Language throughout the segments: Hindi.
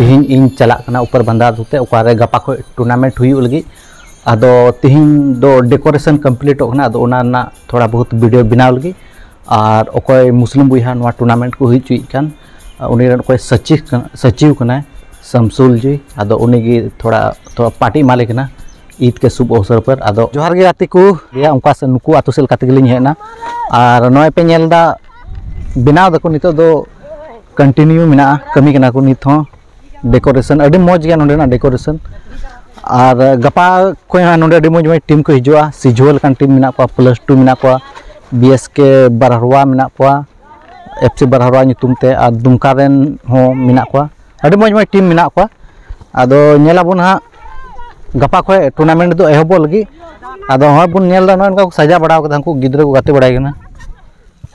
तिहिन इन चलाक कना ऊपर बंदा दुते गपा खो टूर्नामेंट हुई अदो तिहिन दो डेकोरेशन कंप्लीट होना थोड़ा बहुत वीडियो बनाव लगी और ओकोय मुस्लिम बुहा नवा टूर्नामेंट को सचिव सचिव कना शमसुल जी अदो उनी थोड़ा थोड़ा पार्टी माले कना ईद के शुभ अवसर पर अदो जोहार गाते को या उनका से नुकु आतु काते हेना और नय पे नेलदा बनाव दको नितो दो कंटिन्यू मेना कमी कना को नित डेकोरेशन अभी मौज गया नोडे डेकोरेशन और गपा हाँ नोडे मौज मौज टीम को हिजुआ सिजुअल टीम मेना को प्लस टू मेना को बी एस के मेना को एफ़ सी te और दुमका रेन हो मेना को टीम मेना को अदो हाँ गपा खो टूर्नामेंट दो एहबो लगी अदो हाँ बुन नेल नोन का सजा बड़ा कदा को गिद्रा को गाते बड़ाई कना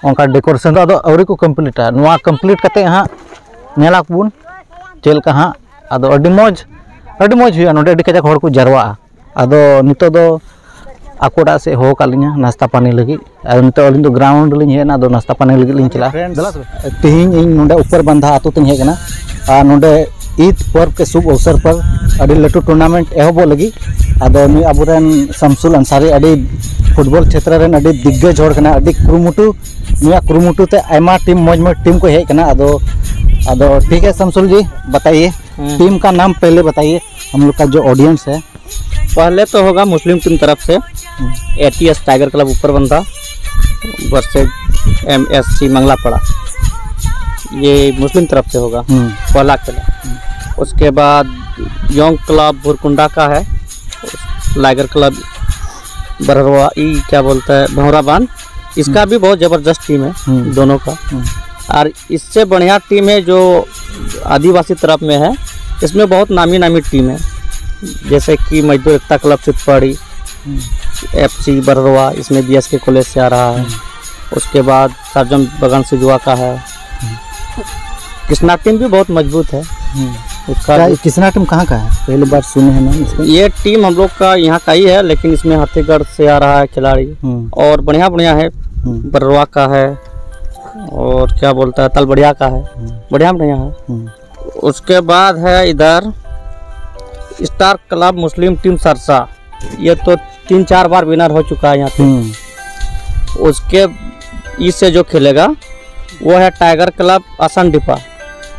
उनका डेकोरेशन दो अदो अवरी को कंप्लीटा नोआ कंप्लीट कते हाँ नेला बुन चेल का हाँ अदो अडी मौज अडी कजाक हड़ को जरवा अदो नितो दो आकोड़ा से हो कालिया नाश्ता पानी लगी और नितो ग्राउंड लिंग हेना दो नाश्ता पानी लगी लिंग चला तिहिन इन नोडे ऊपर बंधा आतो तिन हेगना और नोडे ईद पर्व के शुभ अवसर पर अडी लटू टूर्नामेंट एहबो लगी अदो नि अबुरेन शमसुल अंसारी अडी फुटबॉल क्षेत्र रेन अडी दिग्गज हड़ कना अडी कुरुमुटु निया कुरुमुटु ते टीम मौज मौज टीम को हेज कना अदो अदो ठीक है शमसुल जी बताइए। टीम का नाम पहले बताइए हम लोग का जो ऑडियंस है। पहले तो होगा मुस्लिम टीम तरफ़ से। A T S tiger club ऊपर बंधा versus M S C Mangalapara. ये मुस्लिम तरफ़ से होगा हम्म, पहला खेला। उसके बाद योंग क्लब भुरकुंडा का है लाइगर क्लब बरहरवा ई क्या बोलता है भौरा बाँध इसका भी बहुत ज़बरदस्त टीम है। दोनों का। और इससे बढ़िया टीम है जो आदिवासी तरफ़ में है। इसमें बहुत नामी नामी टीम है। जैसे कि मजदूर एकता क्लब सिद्धपड़ी एफ़ सी बररवा इसमें बी एस के कॉलेज से आ रहा है। उसके बाद सरजम बगान सिजुआ का है। कृष्णा टीम भी बहुत मज़बूत है। उसका किसना टीम कहाँ का है? पहली बार सुने हैं इसका। ये टीम हम लोग का यहाँ का ही है लेकिन इसमें हाथीगढ़ से आ रहा है खिलाड़ी। हम्म, और बढ़िया बढ़िया है। हम्म, बरवा का है। और क्या बोलता है तलबड़िया का है। बढ़िया बढ़िया है। हम्म, उसके बाद है इधर स्टार क्लब मुस्लिम टीम सरसा। ये तो तीन चार बार विनर हो चुका है यहाँ पे। हम्म, उसके इससे जो खेलेगा वो है टाइगर क्लब असन डिपा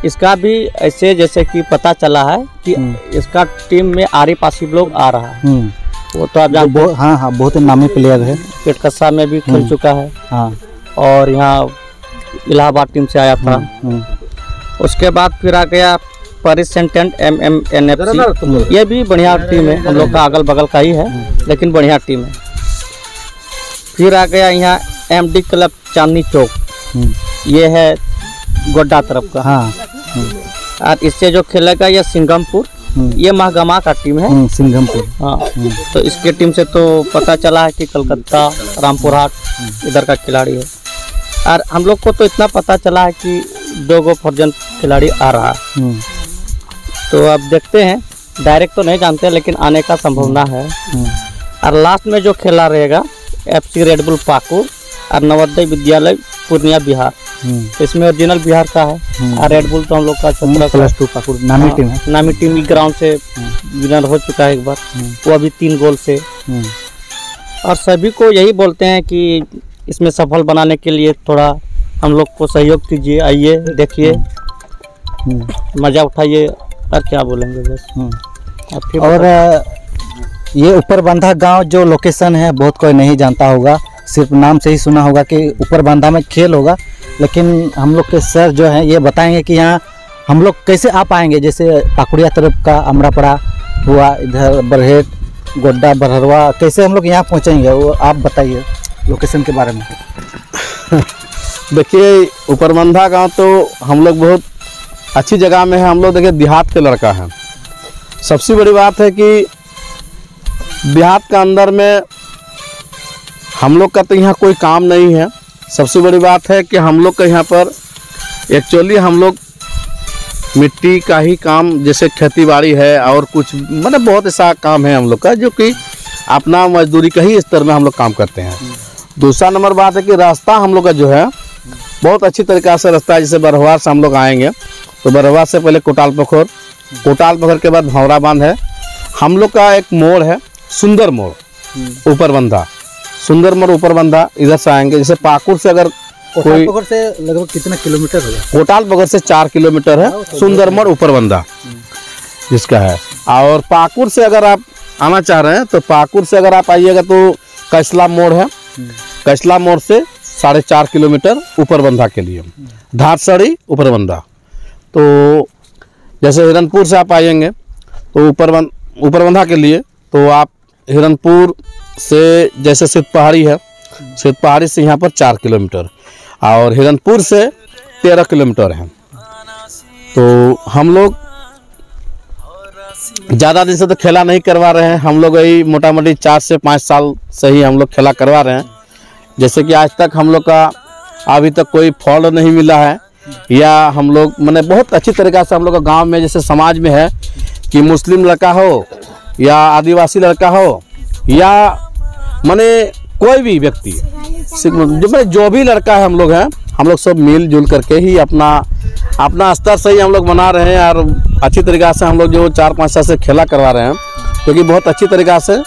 इसका भी ऐसे जैसे कि पता चला है कि हम्म। इसका टीम में आरी पासी लोग आ रहा है। हम्म। वो तो आप जानते बहु- हाँ हाँ बहुत नामी प्लेयर है। पेटकसा में भी खेल हम्म। चुका है। हाँ। और यहाँ इलाहाबाद टीम से आया था। हम्म, उसके बाद फिर आ गया परिस scented M M N F C ये भी बढ़िया टीम है हम लोग का अगल बगल का ही है लेकिन बढ़िया टीम है। फिर आ गया यहाँ M D club Chandni Chowk. हम्म, ये है गोड्डा तरफ़ का। हाँ। और इससे जो खेलेगा ये सिंगमपुर हम्म, ये महगमा का टीम है। हम्म, सिंघमपुर। हाँ। तो इसके टीम से तो पता चला है कि कलकत्ता रामपुर हाट इधर का खिलाड़ी है। और हम लोग को तो इतना पता चला है कि दो गो फर्जन खिलाड़ी आ रहा है। हम्म, तो अब देखते हैं डायरेक्ट तो नहीं जानते लेकिन आने का संभावना है। हम्म, और लास्ट में जो खेला रहेगा एफ़ सी रेडबुल पाकुर और नवोदय विद्यालय पूर्णिया बिहार। हम्म, इसमें ओरिजिनल बिहार का है। और रेडबुल तो हम लोग का सत्रह प्लस टू पाकुड़ नामी टीम है। नामी टीम ग्राउंड से विनर हो चुका है एक बार। वो अभी तीन गोल से। और सभी को यही बोलते हैं कि इसमें सफल बनाने के लिए थोड़ा हम लोग को सहयोग कीजिए आइए देखिए। हम्म, मज़ा उठाइए और क्या बोलेंगे बस। हम्म। और और ये ऊपर बांधा गाँव जो लोकेशन है बहुत कोई नहीं जानता होगा। सिर्फ़ नाम से ही सुना होगा कि ऊपर बांधा में खेल होगा। लेकिन हम लोग के सर जो हैं ये बताएँगे कि यहाँ हम लोग कैसे आ पाएँगे? जैसे पाकुड़िया तरफ़ का अमरापड़ा हुआ इधर बरहेट गोड्डा बरहरवा कैसे हम लोग यहाँ पहुँचेंगे? वो आप बताइए। लोकेशन के बारे में? देखिए ऊपरमंधा गाँव तो हम लोग बहुत अच्छी जगह में है। हम लोग देखिए, देहात के लड़का है। सबसे बड़ी बात है कि देहात के अंदर में हम लोग का तो यहाँ कोई काम नहीं है। सबसे बड़ी बात है कि हम लोग का यहाँ पर एक्चुअली हम लोग मिट्टी का ही काम, जैसे खेती बाड़ी है और कुछ मतलब बहुत ऐसा काम है हम लोग का, जो कि अपना मजदूरी का ही स्तर में हम लोग काम करते हैं। दूसरा नंबर बात है कि रास्ता हम लोग का जो है बहुत अच्छी तरीक़ा से रास्ता है जैसे बरहवार से हम लोग आएँगे। तो बरहवार से पहले कोटाल पोखर कोटाल पकड़ के बाद भंवरा बाँध है। हम लोग का एक मोड़ है सुंदर मोड़। ऊपर बंधा सुंदर मोड़ ऊपर बंधा इधर से आएँगे। जैसे पाकुड़ से अगर कोई से लगभग कितना किलोमीटर होगा कोटाल बगल से चार किलोमीटर है सुंदरमढ़ ऊपर बंदा जिसका है। और पाकुड़ से अगर आप आना चाह रहे हैं तो पाकुड़ से अगर आप आइएगा तो कैसला मोड़ है। कैसला मोड़ से साढ़े चार किलोमीटर ऊपर बंधा के लिए। धारसड़ी, ऊपर बंधा। तो जैसे हिरनपुर से आप आएँगे तो ऊपर बन ऊपर बंधा के लिए तो आप हिरनपुर से जैसे सिद्ध पहाड़ी है सिद्ध पहाड़ी से यहाँ पर चार किलोमीटर और हिरनपुर से तेरह किलोमीटर है। तो हम लोग ज़्यादा दिन से तो खेला नहीं करवा रहे हैं। हम लोग यही मोटा मोटी चार से पाँच साल से ही हम लोग खेला करवा रहे हैं। जैसे कि आज तक हम लोग का अभी तक कोई फॉल नहीं मिला है या हम लोग मैंने बहुत अच्छी तरीक़ा से हम लोग का गाँव में जैसे समाज में है कि मुस्लिम लड़का हो या आदिवासी लड़का हो या माने कोई भी व्यक्ति जो माने जो भी लड़का है हम लोग हैं, हम लोग सब मिलजुल करके ही अपना अपना स्तर से ही हम लोग बना रहे हैं और अच्छी तरीक़ा से हम लोग जो चार पाँच साल से खेला करवा रहे हैं, क्योंकि बहुत अच्छी तरीक़ा से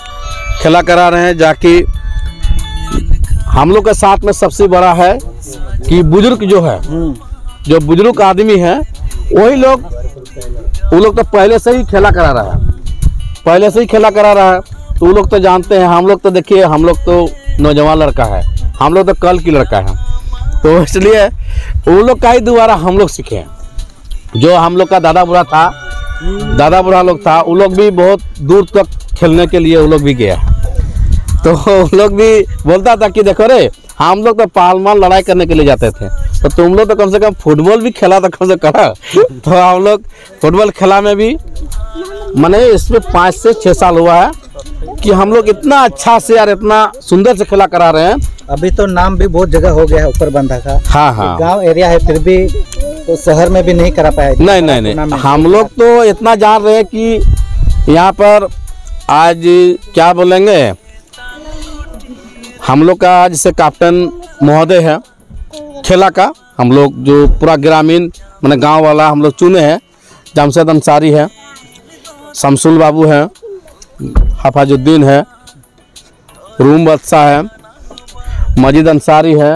खेला करा रहे हैं जाकि हम लोग के साथ में सबसे बड़ा है कि बुज़ुर्ग जो है, जो बुज़ुर्ग आदमी है, वही लोग, वो लोग तो पहले से ही खेला करा रहा है। पहले से ही खेला करा रहा है तो वो लोग तो जानते हैं, हम लोग तो देखिए, हम लोग तो नौजवान लड़का है, हम लोग तो कल की लड़का है। तो इसलिए वो लोग का ही दोबारा हम लोग सीखे जो हम लोग का दादा बुढ़ा था, दादा बुढ़ा लोग था, वो लोग भी बहुत दूर तक खेलने के लिए वो लोग भी गया। तो वो लोग भी बोलता था कि देखो रे, हम लोग तो पहलवान लड़ाई करने के लिए जाते थे। तो तुम लोग तो कम से कम फुटबॉल भी खेला था कम से कम तो हम लोग फुटबॉल खेला में भी, मैंने इसमें पाँच से छः साल हुआ है कि हम लोग इतना अच्छा से यार इतना सुंदर से खेला करा रहे हैं। अभी तो नाम भी बहुत जगह हो गया है ऊपर बंधा का। हाँ हाँ। तो गाँव एरिया है फिर भी तो शहर में भी नहीं करा पाया नहीं नहीं नहीं। टूर्नामेंट। हम लोग तो इतना जान रहे हैं कि यहाँ पर आज क्या बोलेंगे? हम लोग का जैसे कैप्टन महोदय है खेला का। हम लोग जो पूरा ग्रामीण मैंने गाँव वाला हम लोग चुने हैं जमशेद अंसारी है शमसुल बाबू है हफाजुद्दीन है रूम बदशाह है। मजिद अंसारी है।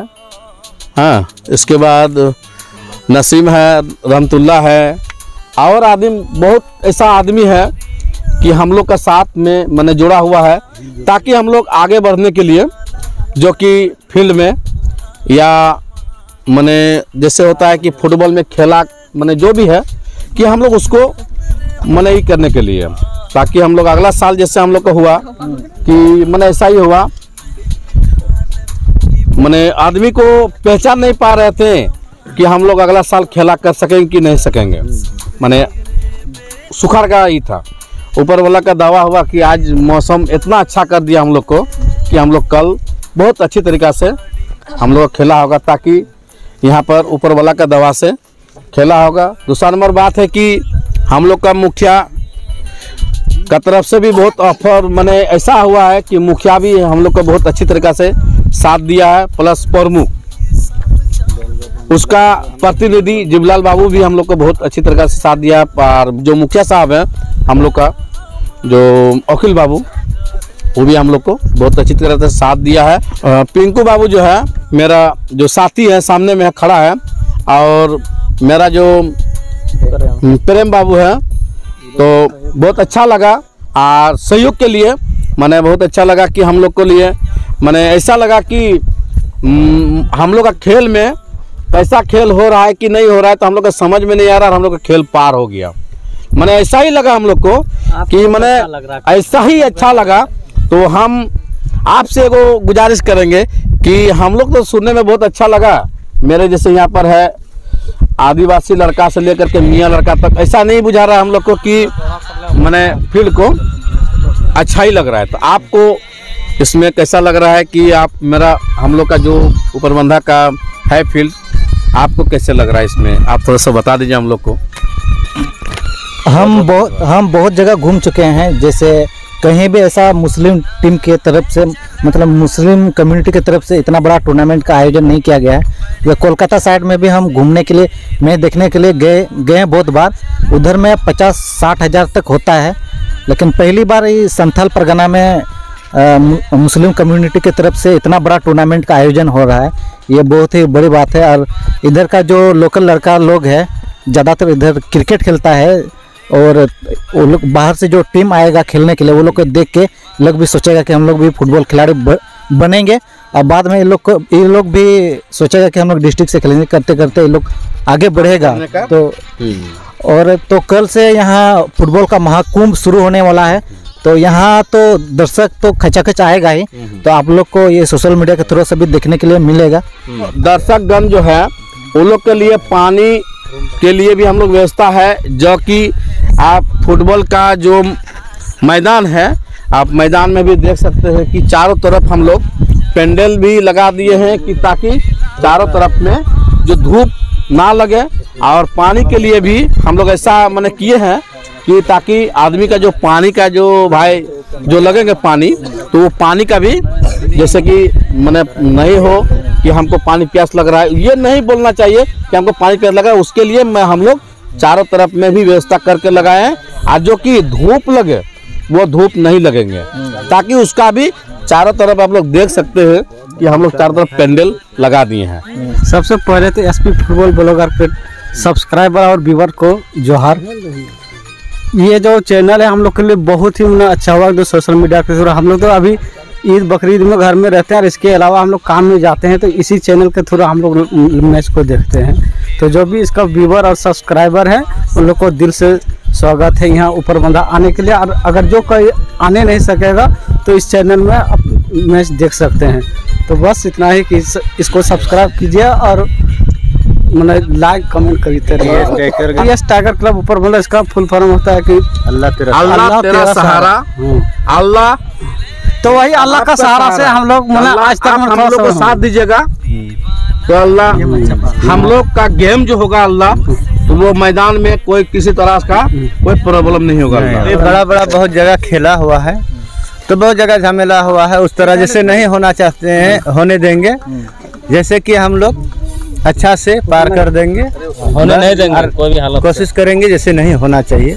हाँ इसके बाद नसीम है रहमतुल्ला है। और आदमी, बहुत ऐसा आदमी है कि हम लोग का साथ में मैंने जुड़ा हुआ है, ताकि हम लोग आगे बढ़ने के लिए, जो कि फ़ील्ड में, या मैंने, जैसे होता है कि फुटबॉल में खेला, मैंने जो भी है, कि हम लोग उसको मैंने ही करने के लिए, ताकि हम लोग अगला साल जैसे हम लोग का हुआ, कि मैंने ऐसा ही हुआ मैंने आदमी को पहचान नहीं पा रहे थे कि हम लोग अगला साल खेला कर सकेंगे कि नहीं सकेंगे। मैंने सुखाड़ का ही था। ऊपर वाला का दावा हुआ कि आज मौसम इतना अच्छा कर दिया हम लोग को कि हम लोग कल बहुत अच्छी तरीक़ा से हम लोग खेला होगा ताकि यहाँ पर ऊपर वाला का दवा से खेला होगा। दूसरा नंबर बात है कि हम लोग का मुखिया का तरफ़ से भी बहुत ऑफ़र मैंने ऐसा हुआ है कि मुखिया भी हम लोग को बहुत अच्छी तरीक़ा से साथ दिया है प्लस प्रमुख उसका प्रतिनिधि जिबलाल बाबू भी हम लोग को बहुत अच्छी तरह से साथ दिया और जो मुखिया साहब हैं, हम लोग का जो अखिल बाबू, वो भी हम लोग को बहुत अच्छी तरह से साथ दिया है। पिंकू बाबू जो है, मेरा जो साथी है, सामने में खड़ा है, और मेरा जो प्रेम बाबू है तो बहुत अच्छा लगा, और सहयोग के लिए मैंने बहुत अच्छा लगा कि हम लोग को लिए। मैंने ऐसा लगा कि हम्म, हम लोग का खेल में कैसा खेल हो रहा है कि नहीं हो रहा है तो हम लोग को समझ में नहीं आ रहा और हम लोग का खेल पार हो गया। मैंने ऐसा ही लगा हम लोग को कि मैंने अच्छा ऐसा ही अच्छा लगा। तो हम आपसे एगो गुजारिश करेंगे कि हम लोग तो सुनने में बहुत अच्छा लगा। मेरे जैसे यहाँ पर है आदिवासी लड़का से लेकर के मियाँ लड़का तक ऐसा नहीं बुझा रहा हम लोग को कि मैंने फ़ील्ड को अच्छा ही लग रहा है। तो आपको इसमें कैसा लग रहा है कि आप मेरा, हम लोग का जो उपरबंधा का है फ़ील्ड, आपको कैसे लग रहा है इसमें? आप थोड़ा सा बता दीजिए हम लोग को। हम बहुत हम बहुत जगह घूम चुके हैं। जैसे कहीं भी ऐसा मुस्लिम टीम के तरफ़ से मतलब मुस्लिम कम्युनिटी की तरफ़ से इतना बड़ा टूर्नामेंट का आयोजन नहीं किया गया है। या कोलकाता साइड में भी हम घूमने के लिए, मैं देखने के लिए गए गए बहुत बार। उधर में पचास साठ हज़ार तक होता है। लेकिन पहली बार ये संथाल परगना में आ, मुस्लिम कम्युनिटी की तरफ़ से इतना बड़ा टूर्नामेंट का आयोजन हो रहा है। ये बहुत ही बड़ी बात है और इधर का जो लोकल लड़का लोग है ज़्यादातर इधर क्रिकेट खेलता है और वो लोग बाहर से जो टीम आएगा खेलने के लिए वो लोग को देख के लोग भी सोचेगा कि हम लोग भी फुटबॉल खिलाड़ी बनेंगे। और बाद में ये लोग को ये लोग भी सोचेगा कि हम लोग डिस्ट्रिक्ट से खेलेंगे करते करते ये लोग आगे बढ़ेगा। तो और तो कल से यहाँ फुटबॉल का महाकुंभ शुरू होने वाला है। तो यहाँ तो दर्शक तो खचाखच आएगा ही। तो आप लोग को ये सोशल मीडिया के थ्रू से भी देखने के लिए मिलेगा। दर्शक गण जो है उन लोग के लिए पानी के लिए भी हम लोग व्यवस्था है जो कि आप फुटबॉल का जो मैदान है आप मैदान में भी देख सकते हैं कि चारों तरफ़ हम लोग पेंडल भी लगा दिए हैं कि ताकि चारों तरफ़ में जो धूप ना लगे और पानी के लिए भी हम लोग ऐसा मैंने किए हैं कि ताकि आदमी का जो पानी का जो भाई जो लगेंगे पानी तो वो पानी का भी जैसे कि मैंने नहीं हो कि हमको पानी प्यास लग रहा है, ये नहीं बोलना चाहिए कि हमको पानी प्यास लग रहा है, उसके लिए मैं हम लोग चारों तरफ़ में भी व्यवस्था करके लगाए और जो कि धूप लगे, वो धूप नहीं लगेंगे, ताकि उसका भी चारों तरफ़ आप लोग देख सकते हैं कि हम लोग चारों तरफ़ पेंडल लगा दिए हैं। सबसे पहले तो एसपी फुटबॉल ब्लॉगर के सब्सक्राइबर और व्यूवर को जोहार। ये जो चैनल है, हम लोग के लिए बहुत ही मतलब अच्छा हुआ जो सोशल मीडिया के थ्रू। हम लोग तो अभी ईद बकरीद में घर में रहते हैं और इसके अलावा हम लोग काम में जाते हैं तो इसी चैनल के थ्रू हम लोग मैच को देखते हैं। तो जो भी इसका व्यूवर और सब्सक्राइबर है, उन लोग को दिल से स्वागत है यहाँ ऊपर बंधा आने के लिए। और अगर जो कोई आने नहीं सकेगा तो इस चैनल में आप मैच देख सकते हैं। तो बस इतना ही कि इस, इसको सब्सक्राइब कीजिए और मतलब लाइक कमेंट करते रहिए। यस टाइगर क्लब ऊपर मतलब इसका फुल फॉर्म होता है कि अल्लाह तेरा अल्लाह तेरा सहारा। हम्म। अल्लाह। तो वही अल्लाह का सहारा से हम लोग मतलब आज तक हम लोग को साथ दीजिएगा। तो अल्लाह हम लोग का गेम जो होगा अल्लाह तो वो मैदान में कोई किसी तरह का कोई प्रॉब्लम नहीं होगा ये बड़ा बड़ा बहुत जगह खेला हुआ है तो बहुत जगह झमेला हुआ है उस तरह जैसे नहीं होना चाहते हैं होने देंगे। जैसे कि हम लोग अच्छा से पार कर देंगे। होने नहीं देंगे कोई भी हालत कोशिश करेंगे जैसे नहीं होना चाहिए।